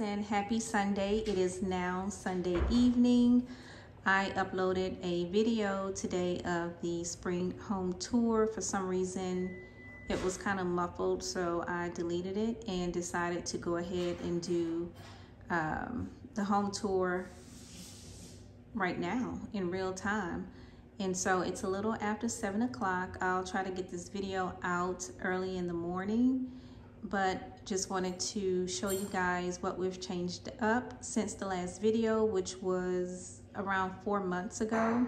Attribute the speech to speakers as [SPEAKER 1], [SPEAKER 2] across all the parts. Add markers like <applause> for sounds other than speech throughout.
[SPEAKER 1] and happy Sunday. It is now Sunday evening. I uploaded a video today of the spring home tour. For some reason, it was kind of muffled, so I deleted it and decided to go ahead and do um, the home tour right now in real time. And so it's a little after seven o'clock. I'll try to get this video out early in the morning but just wanted to show you guys what we've changed up since the last video, which was around four months ago.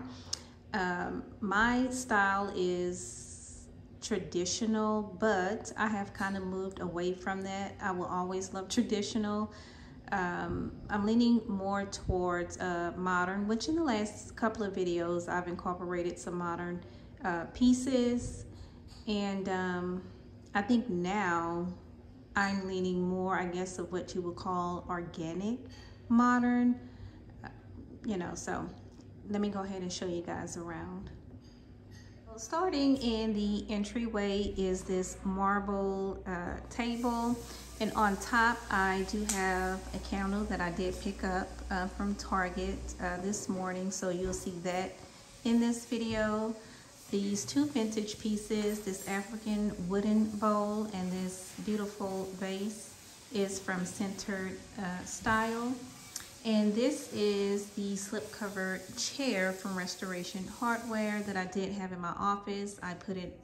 [SPEAKER 1] Um, my style is traditional, but I have kind of moved away from that. I will always love traditional. Um, I'm leaning more towards uh, modern, which in the last couple of videos, I've incorporated some modern uh, pieces. And um, I think now I'm leaning more, I guess, of what you would call organic modern, uh, you know, so let me go ahead and show you guys around. Starting in the entryway is this marble uh, table and on top I do have a candle that I did pick up uh, from Target uh, this morning so you'll see that in this video these two vintage pieces, this African wooden bowl and this beautiful vase is from Centered uh, Style. And this is the slip-covered chair from Restoration Hardware that I did have in my office. I put it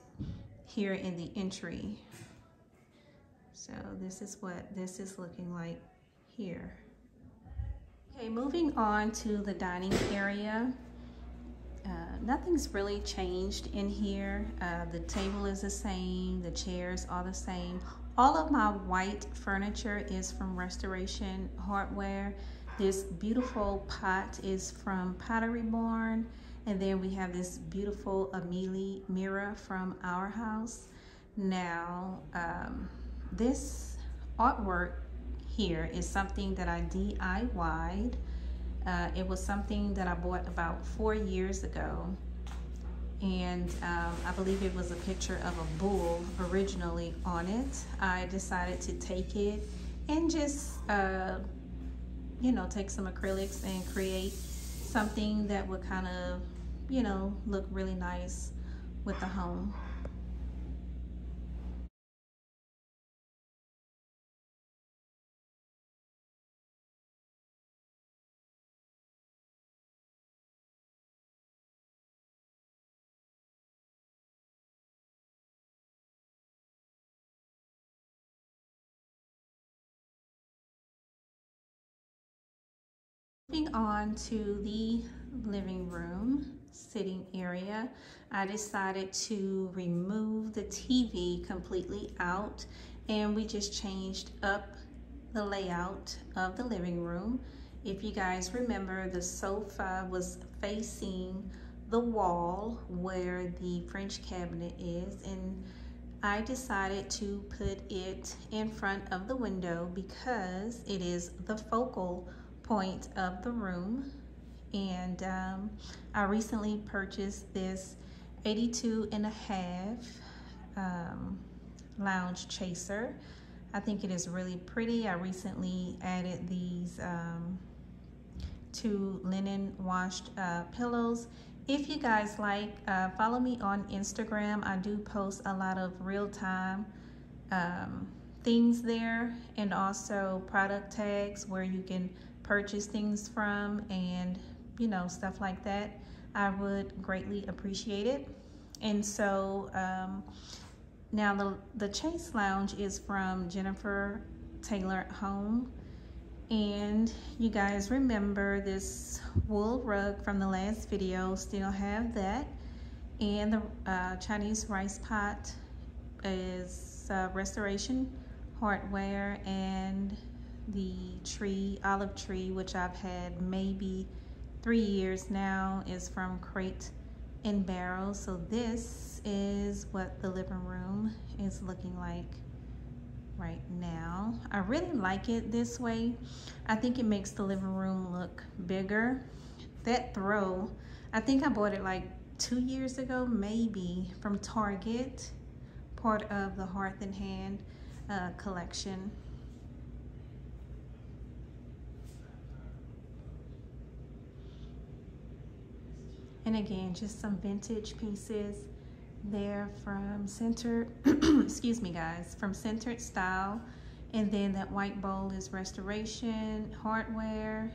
[SPEAKER 1] here in the entry. So this is what this is looking like here. Okay, moving on to the dining area. Uh, nothing's really changed in here. Uh, the table is the same, the chairs are the same. All of my white furniture is from Restoration Hardware. This beautiful pot is from Pottery Barn. And then we have this beautiful Amelie mirror from Arhaus. Now, um, this artwork here is something that I DIY'd. Uh, it was something that I bought about four years ago. And um, I believe it was a picture of a bull originally on it. I decided to take it and just, uh, you know, take some acrylics and create something that would kind of, you know, look really nice with the home. Moving on to the living room sitting area, I decided to remove the TV completely out and we just changed up the layout of the living room. If you guys remember, the sofa was facing the wall where the French cabinet is and I decided to put it in front of the window because it is the focal point of the room. And um, I recently purchased this 82 and a half um, lounge chaser. I think it is really pretty. I recently added these um, two linen washed uh, pillows. If you guys like, uh, follow me on Instagram. I do post a lot of real-time um, things there and also product tags where you can purchase things from and you know stuff like that I would greatly appreciate it. And so um, now the the Chaise Lounge is from Jennifer Taylor at Home. And you guys remember this wool rug from the last video still have that. And the uh, Chinese rice pot is uh, restoration hardware and the tree, olive tree, which I've had maybe three years now, is from Crate and Barrel. So this is what the living room is looking like right now. I really like it this way. I think it makes the living room look bigger. That throw, I think I bought it like two years ago, maybe, from Target, part of the Hearth and Hand uh, collection. And again, just some vintage pieces there from Centered, <clears throat> excuse me guys, from Centered Style. And then that white bowl is Restoration Hardware,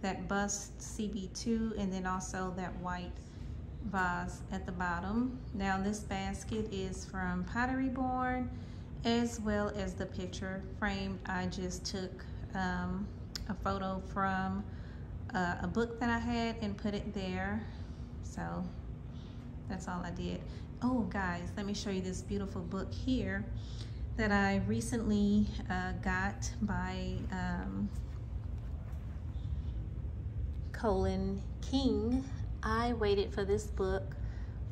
[SPEAKER 1] that bust CB2, and then also that white vase at the bottom. Now this basket is from Pottery Barn, as well as the picture frame. I just took um, a photo from uh, a book that I had and put it there. So that's all I did. Oh guys, let me show you this beautiful book here that I recently uh, got by um, Colin King. I waited for this book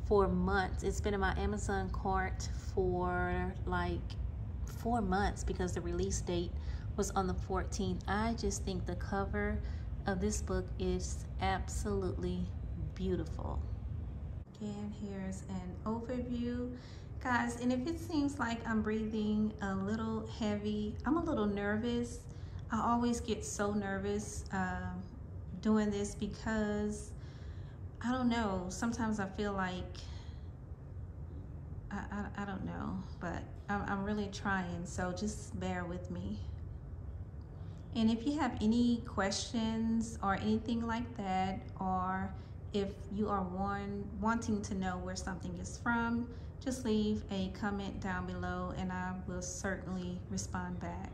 [SPEAKER 1] for months. It's been in my Amazon cart for like four months because the release date was on the 14th. I just think the cover of this book is absolutely beautiful. Again, here's an overview. Guys, and if it seems like I'm breathing a little heavy, I'm a little nervous. I always get so nervous uh, doing this because, I don't know, sometimes I feel like, I, I, don't know, but I'm, I'm really trying, so just bear with me. And if you have any questions or anything like that, or if you are one wanting to know where something is from, just leave a comment down below and I will certainly respond back.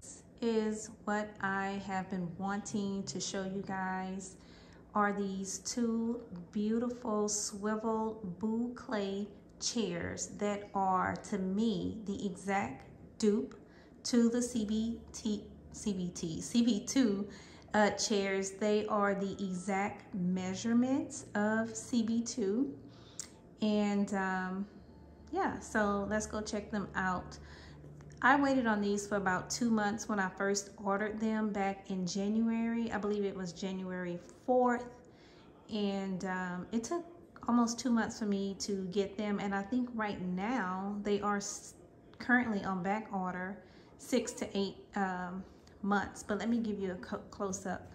[SPEAKER 1] This is what I have been wanting to show you guys are these two beautiful swivel boucle chairs that are to me the exact dupe to the CBT, CBT, CB2 uh, chairs. They are the exact measurements of CB2. And um, yeah, so let's go check them out. I waited on these for about two months when I first ordered them back in January. I believe it was January 4th. And um, it took almost two months for me to get them. And I think right now they are currently on back order six to eight um, months. But let me give you a close-up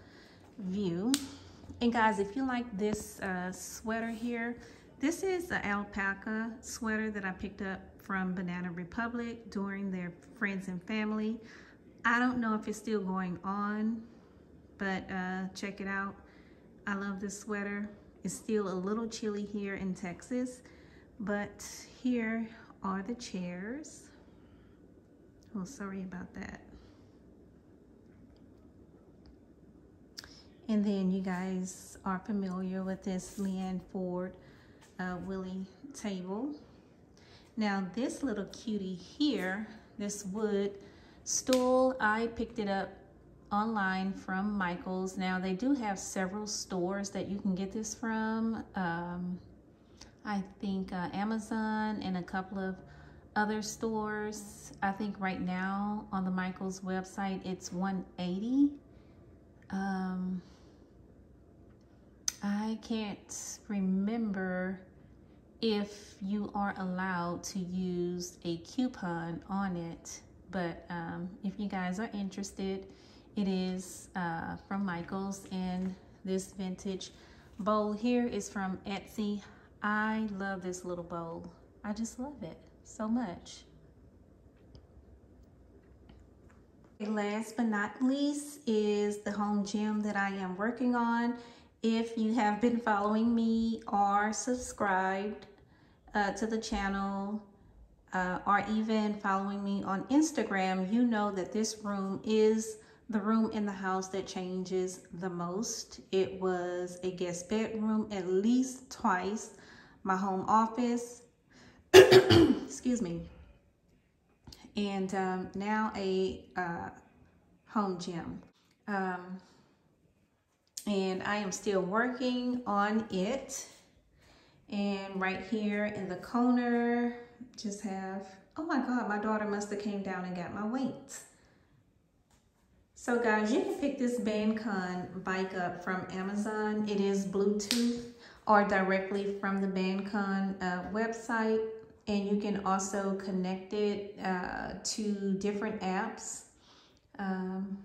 [SPEAKER 1] view. And guys, if you like this uh, sweater here, this is an alpaca sweater that I picked up from Banana Republic during their friends and family. I don't know if it's still going on, but uh, check it out. I love this sweater. It's still a little chilly here in Texas, but here are the chairs. Oh, sorry about that. And then you guys are familiar with this Leanne Ford uh, Willy table. Now this little cutie here, this wood stool, I picked it up online from Michael's. Now they do have several stores that you can get this from. Um, I think uh, Amazon and a couple of other stores. I think right now on the Michaels website, it's 180. Um, I can't remember if you are allowed to use a coupon on it, but um, if you guys are interested, it is uh, from Michaels and this vintage bowl here is from Etsy. I love this little bowl. I just love it so much. Last but not least is the home gym that I am working on. If you have been following me or subscribed uh, to the channel uh, or even following me on Instagram, you know that this room is the room in the house that changes the most. It was a guest bedroom at least twice, my home office, <coughs> excuse me, and um, now a uh, home gym. Um, and I am still working on it. And right here in the corner, just have, oh my God, my daughter must have came down and got my weights. So guys, you can pick this BandCon bike up from Amazon. It is Bluetooth or directly from the BandCon uh, website. And you can also connect it uh, to different apps um,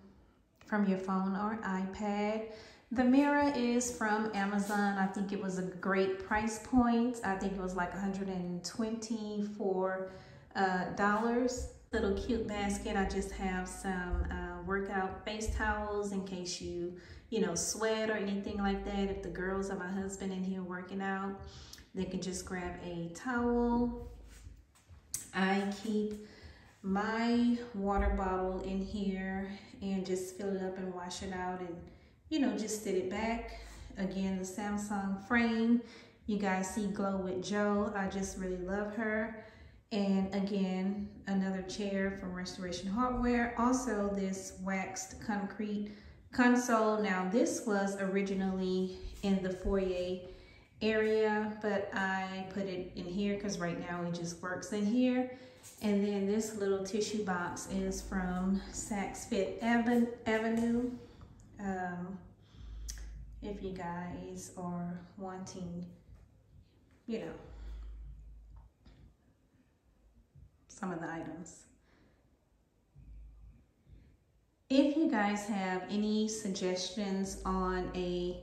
[SPEAKER 1] from your phone or iPad. The mirror is from Amazon. I think it was a great price point. I think it was like 124 uh, dollars. Little cute basket. I just have some uh, workout face towels in case you, you know, sweat or anything like that. If the girls or my husband in here working out, they can just grab a towel. I keep my water bottle in here and just fill it up and wash it out and you know just sit it back. Again the Samsung frame. You guys see glow with Joe. I just really love her. And again another chair from Restoration Hardware. Also this waxed concrete console. Now this was originally in the foyer area but I put it in here because right now it just works in here. And then this little tissue box is from Saks Fifth Avenue. Um, if you guys are wanting, you know, some of the items. If you guys have any suggestions on a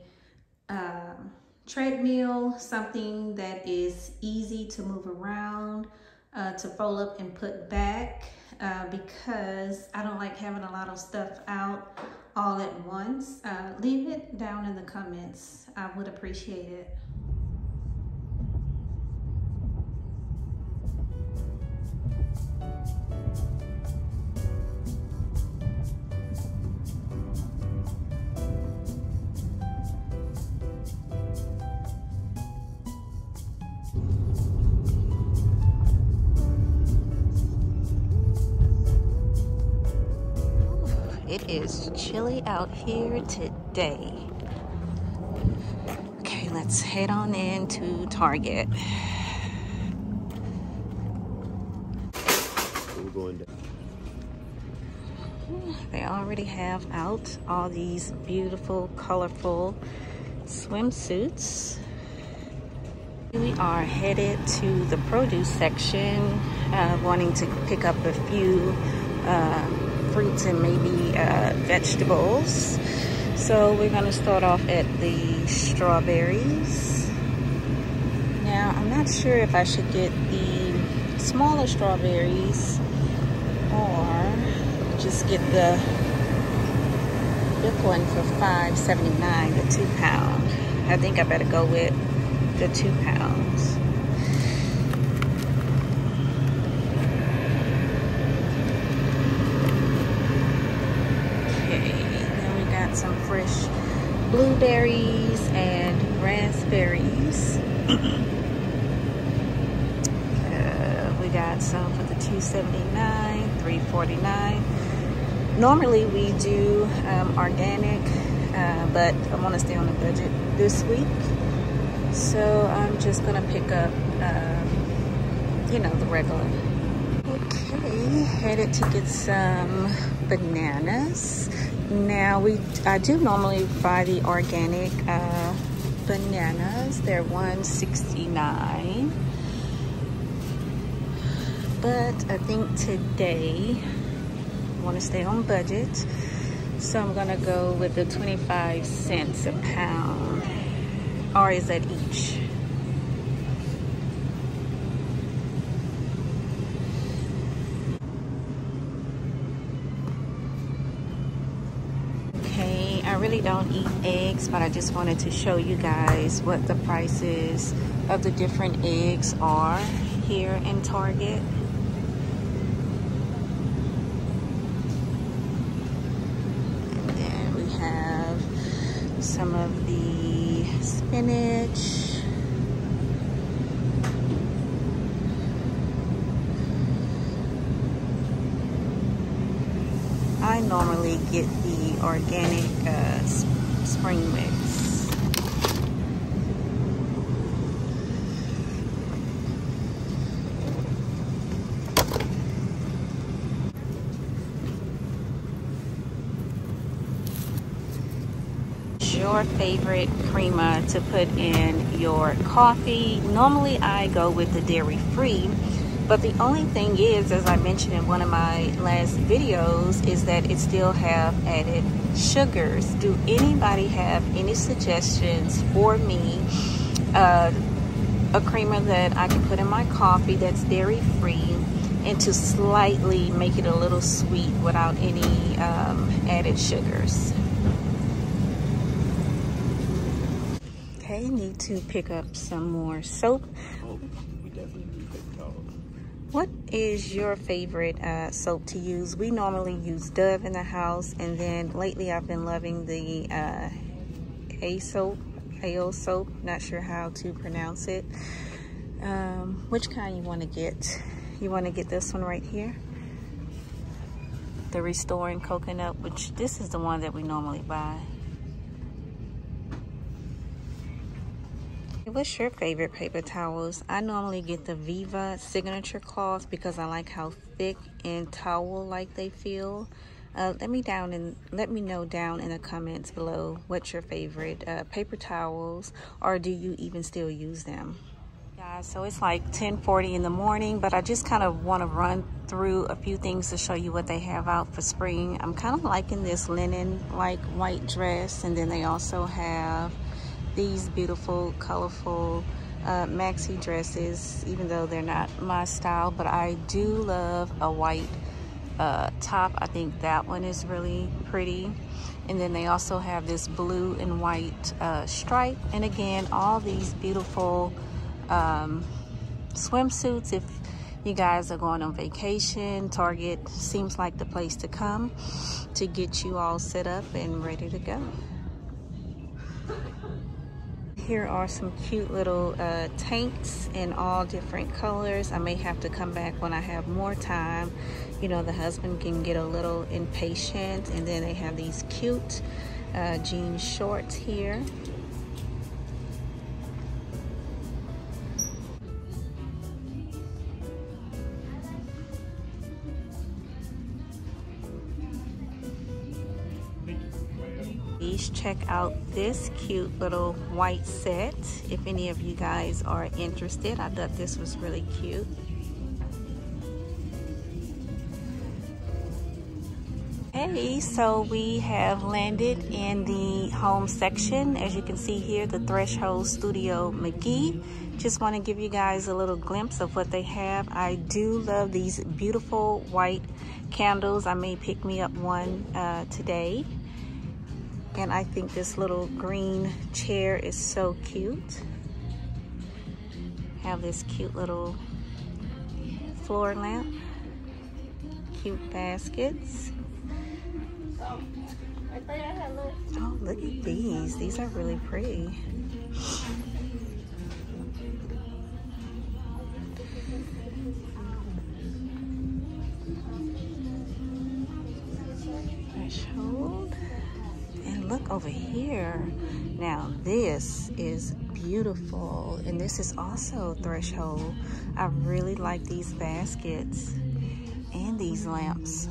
[SPEAKER 1] um, treadmill, something that is easy to move around, uh, to fold up and put back uh, because I don't like having a lot of stuff out all at once. Uh, leave it down in the comments. I would appreciate it. Is chilly out here today. Okay, let's head on into Target.
[SPEAKER 2] We're going down.
[SPEAKER 1] They already have out all these beautiful, colorful swimsuits. We are headed to the produce section, uh, wanting to pick up a few uh, fruits and maybe uh, vegetables. So we're gonna start off at the strawberries. Now, I'm not sure if I should get the smaller strawberries or just get the big one for $5.79, the two pound. I think I better go with the two pounds. some fresh blueberries and raspberries. uh, we got some for the 279 349 Normally we do um, organic, uh, but I want to stay on the budget this week. So I'm just gonna pick up, um, you know, the regular. Okay, headed to get some bananas. Now we, I do normally buy the organic uh, bananas. They're 169. But I think today I want to stay on budget. So I'm gonna go with the 25 cents a pound. Or is that each? really don't eat eggs, but I just wanted to show you guys what the prices of the different eggs are here in Target. And then we have some of the spinach. I normally get the organic uh, spring mix. your favorite crema to put in your coffee. Normally I go with the dairy free But the only thing is, as I mentioned in one of my last videos, is that it still have added sugars. Do anybody have any suggestions for me? Uh, a creamer that I can put in my coffee that's dairy free and to slightly make it a little sweet without any um, added sugars. Okay, need to pick up some more soap. What is your favorite uh, soap to use? We normally use Dove in the house, and then lately I've been loving the uh, A soap, AO soap. Not sure how to pronounce it. Um, which kind you want to get? You want to get this one right here. The Restoring Coconut, which this is the one that we normally buy. What's your favorite paper towels? I normally get the Viva signature cloth because I like how thick and towel-like they feel. Uh, let me down and let me know down in the comments below what's your favorite uh, paper towels or do you even still use them? Guys, so it's like 10:40 in the morning, but I just kind of want to run through a few things to show you what they have out for spring. I'm kind of liking this linen like white dress, and then they also have these beautiful, colorful uh, maxi dresses, even though they're not my style, but I do love a white uh, top. I think that one is really pretty. And then they also have this blue and white uh, stripe. And again, all these beautiful um, swimsuits. If you guys are going on vacation, Target seems like the place to come to get you all set up and ready to go here are some cute little uh, tanks in all different colors. I may have to come back when I have more time. You know, the husband can get a little impatient. And then they have these cute uh, jean shorts here. Please check out this cute little white set if any of you guys are interested. I thought this was really cute. Hey, so we have landed in the home section. As you can see here, the Threshold Studio McGee. Just want to give you guys a little glimpse of what they have. I do love these beautiful white candles. I may pick me up one uh, today. And I think this little green chair is so cute. Have this cute little floor lamp. Cute baskets. Oh, look at these. These are really pretty. Now this is beautiful and this is also threshold. I really like these baskets and these lamps.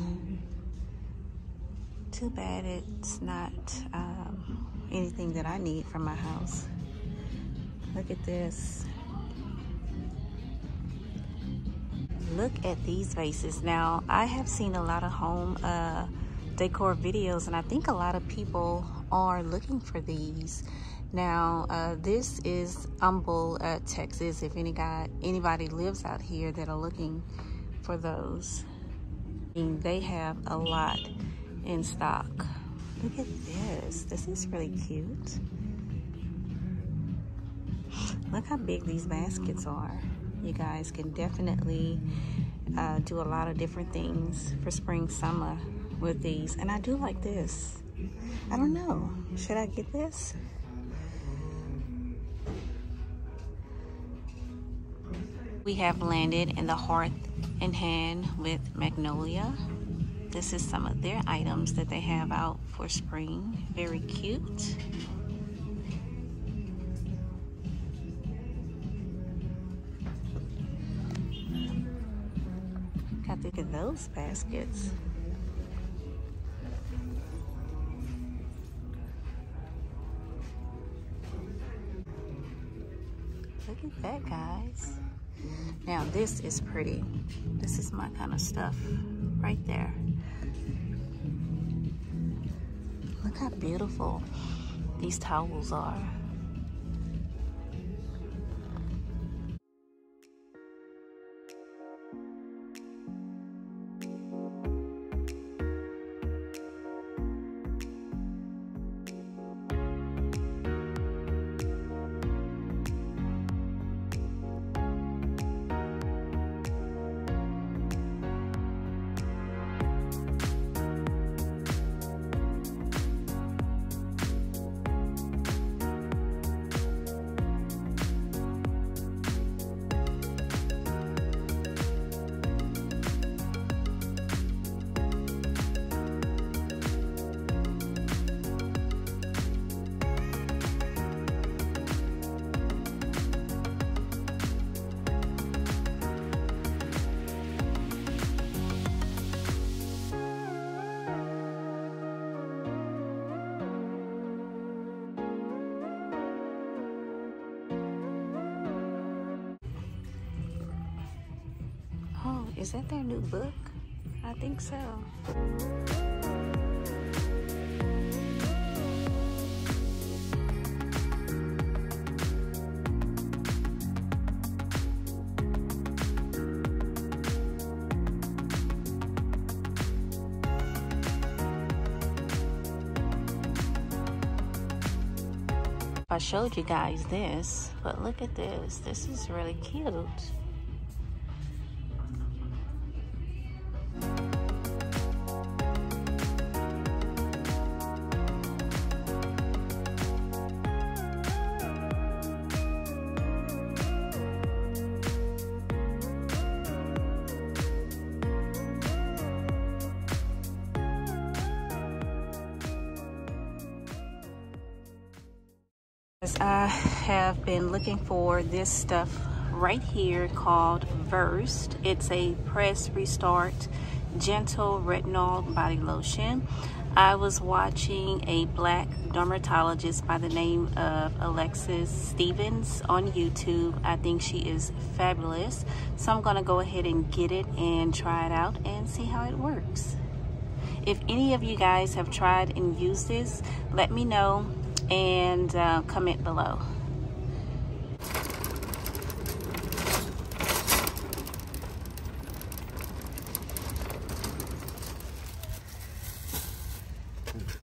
[SPEAKER 1] Too bad it's not um, anything that I need for my house. Look at this. Look at these vases. Now, I have seen a lot of home uh, decor videos and I think a lot of people are looking for these. Now, uh, this is Humble, uh, Texas. If any guy, anybody lives out here that are looking for those, and they have a lot in stock. Look at this. This is really cute. Look how big these baskets are. You guys can definitely uh, do a lot of different things for spring, summer with these. And I do like this. I don't know. Should I get this? We have landed in the Hearth and Hand with Magnolia. This is some of their items that they have out for spring. Very cute. Got to at those baskets. That, guys. Now this is pretty. This is my kind of stuff right there. Look how beautiful these towels are. Is that their new book? I think so. I showed you guys this, but look at this. This is really cute. I have been looking for this stuff right here called Versed. It's a press restart gentle retinol body lotion. I was watching a black dermatologist by the name of Alexis Stephens on YouTube. I think she is fabulous. So I'm gonna go ahead and get it and try it out and see how it works. If any of you guys have tried and used this, let me know and uh, comment below.